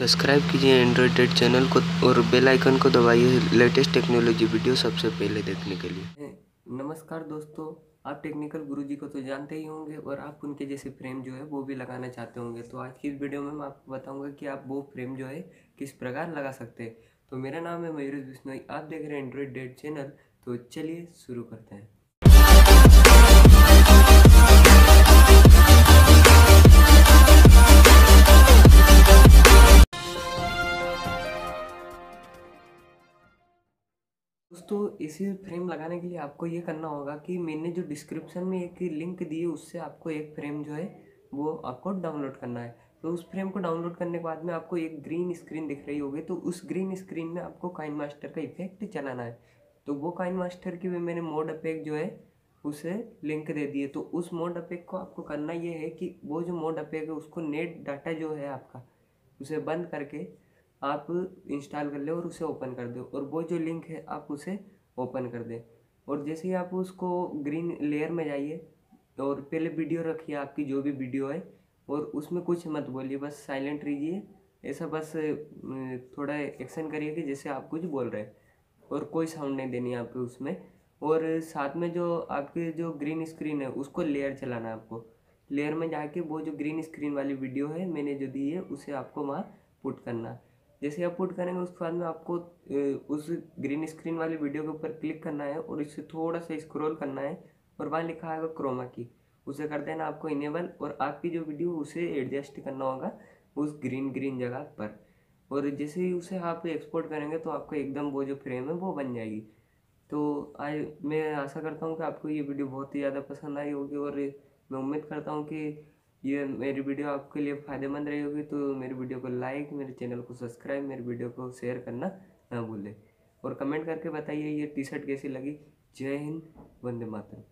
Subscribe कीजिए Android date channel को और बेल आइकन को दबाइए लेटेस्ट टेक्नोलॉजी वीडियो सबसे पहले देखने के लिए। नमस्कार दोस्तों, आप टेक्निकल गुरुजी को तो जानते ही होंगे और आप उनके जैसे फ्रेम जो है वो भी लगाना चाहते होंगे। तो आज की इस वीडियो में मैं आपको बताऊँगा कि आप वो फ्रेम जो है किस प्रकार लगा सकते हैं। तो मेरा नाम है मयूर बिश्नोई आप देख रहे हैं एंड्रॉयड डेट चैनल तो चलिए शुरू करते हैं। दोस्तों, इसी फ्रेम लगाने के लिए आपको ये करना होगा कि मैंने जो डिस्क्रिप्शन में एक लिंक दी है, उससे आपको एक फ्रेम जो है, वो आपको डाउनलोड करना है। तो उस फ्रेम को डाउनलोड करने के बाद में आपको एक ग्रीन स्क्रीन दिख रही होगी तो उस ग्रीन स्क्रीन में आपको काइन मास्टर का इफ़ेक्ट चलाना है। तो वो काइन मास्टर की भी मैंने मोड अपेक जो है, उसे लिंक दे दिए तो उस मोड अपेक को आपको करना ये है कि वो जो मोड अपेक है, उसको नेट डाटा जो है आपका, उसे बंद करके आप इंस्टॉल कर ले और उसे ओपन कर दो और वो जो लिंक है आप उसे ओपन कर दें। और जैसे ही आप उसको ग्रीन लेयर में जाइए और पहले वीडियो रखिए आपकी जो भी वीडियो है और उसमें कुछ मत बोलिए, बस साइलेंट रहिए। ऐसा बस थोड़ा एक्शन करिए कि जैसे आप कुछ बोल रहे हैं और कोई साउंड नहीं देनी आपको उसमें। और साथ में जो आपकी जो ग्रीन स्क्रीन है उसको लेयर चलाना है आपको। लेयर में जाके वो जो ग्रीन स्क्रीन वाली वीडियो है, मैंने जो दी है उसे आपको वहाँ पुट करना। जैसे पुट करेंगे, उसके बाद में आपको उस ग्रीन स्क्रीन वाली वीडियो के ऊपर क्लिक करना है और इससे थोड़ा सा स्क्रॉल करना है और वहाँ लिखा आएगा क्रोमा की उसे कर देना आपको इनेबल और आपकी जो वीडियो उसे एडजस्ट करना होगा उस ग्रीन ग्रीन जगह पर। और जैसे ही उसे आप एक्सपोर्ट करेंगे तो आपको एकदम वो जो फ्रेम है, वो बन जाएगी। तो आई, मैं आशा करता हूँ कि आपको ये वीडियो बहुत ही ज़्यादा पसंद आई होगी और मैं उम्मीद करता हूँ कि ये मेरी वीडियो आपके लिए फ़ायदेमंद रही होगी तो मेरी वीडियो को लाइक, मेरे चैनल को सब्सक्राइब, मेरी वीडियो को शेयर करना ना भूलें। और कमेंट करके बताइए, ये टी शर्ट कैसी लगी? जय हिंद, वंदे मातरम।